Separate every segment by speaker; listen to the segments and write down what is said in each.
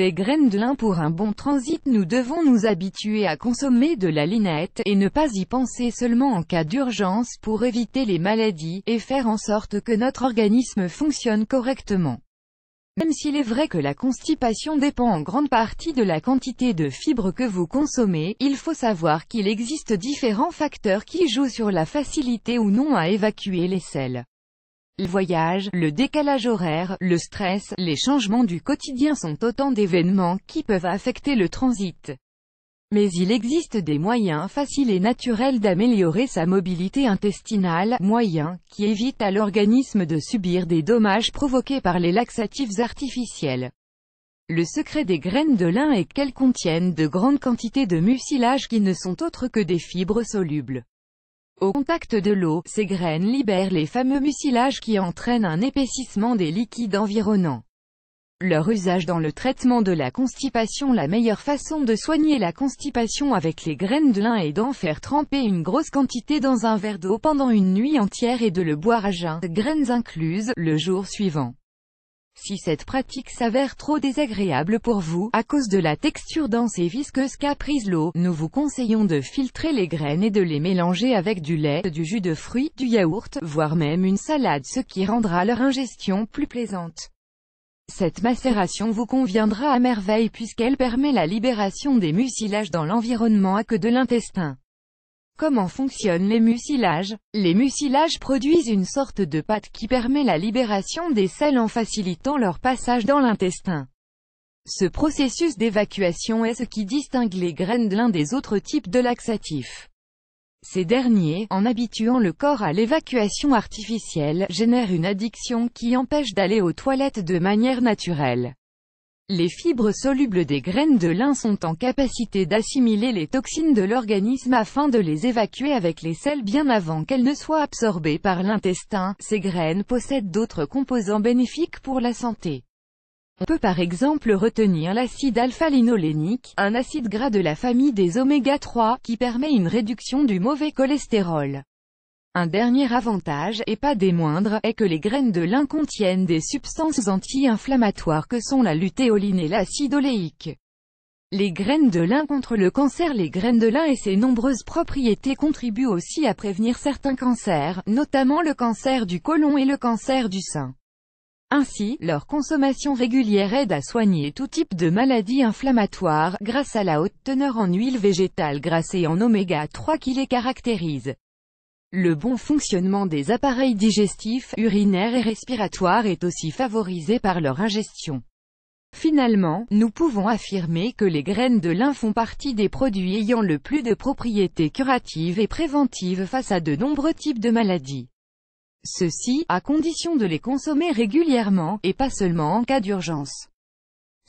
Speaker 1: des graines de lin pour un bon transit nous devons nous habituer à consommer de la linette, et ne pas y penser seulement en cas d'urgence pour éviter les maladies, et faire en sorte que notre organisme fonctionne correctement. Même s'il est vrai que la constipation dépend en grande partie de la quantité de fibres que vous consommez, il faut savoir qu'il existe différents facteurs qui jouent sur la facilité ou non à évacuer les selles. Le voyage, le décalage horaire, le stress, les changements du quotidien sont autant d'événements qui peuvent affecter le transit. Mais il existe des moyens faciles et naturels d'améliorer sa mobilité intestinale, moyens qui évitent à l'organisme de subir des dommages provoqués par les laxatifs artificiels. Le secret des graines de lin est qu'elles contiennent de grandes quantités de mucilage qui ne sont autres que des fibres solubles. Au contact de l'eau, ces graines libèrent les fameux mucilages qui entraînent un épaississement des liquides environnants. Leur usage dans le traitement de la constipation La meilleure façon de soigner la constipation avec les graines de lin est d'en faire tremper une grosse quantité dans un verre d'eau pendant une nuit entière et de le boire à jeun, graines incluses, le jour suivant. Si cette pratique s'avère trop désagréable pour vous, à cause de la texture dense et visqueuse qu'a prise l'eau, nous vous conseillons de filtrer les graines et de les mélanger avec du lait, du jus de fruits, du yaourt, voire même une salade ce qui rendra leur ingestion plus plaisante. Cette macération vous conviendra à merveille puisqu'elle permet la libération des mucilages dans l'environnement à que de l'intestin. Comment fonctionnent les mucilages? Les mucilages produisent une sorte de pâte qui permet la libération des sels en facilitant leur passage dans l'intestin. Ce processus d'évacuation est ce qui distingue les graines de l'un des autres types de laxatifs. Ces derniers, en habituant le corps à l'évacuation artificielle, génèrent une addiction qui empêche d'aller aux toilettes de manière naturelle. Les fibres solubles des graines de lin sont en capacité d'assimiler les toxines de l'organisme afin de les évacuer avec les sels bien avant qu'elles ne soient absorbées par l'intestin. Ces graines possèdent d'autres composants bénéfiques pour la santé. On peut par exemple retenir l'acide alpha-linolénique, un acide gras de la famille des oméga 3, qui permet une réduction du mauvais cholestérol. Un dernier avantage, et pas des moindres, est que les graines de lin contiennent des substances anti-inflammatoires que sont la lutéoline et l'acide oléique. Les graines de lin contre le cancer Les graines de lin et ses nombreuses propriétés contribuent aussi à prévenir certains cancers, notamment le cancer du côlon et le cancer du sein. Ainsi, leur consommation régulière aide à soigner tout type de maladies inflammatoires, grâce à la haute teneur en huile végétale grasse et en oméga 3 qui les caractérise. Le bon fonctionnement des appareils digestifs, urinaires et respiratoires est aussi favorisé par leur ingestion. Finalement, nous pouvons affirmer que les graines de lin font partie des produits ayant le plus de propriétés curatives et préventives face à de nombreux types de maladies. Ceci, à condition de les consommer régulièrement, et pas seulement en cas d'urgence.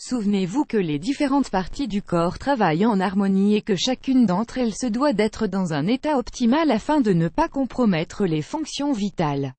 Speaker 1: Souvenez-vous que les différentes parties du corps travaillent en harmonie et que chacune d'entre elles se doit d'être dans un état optimal afin de ne pas compromettre les fonctions vitales.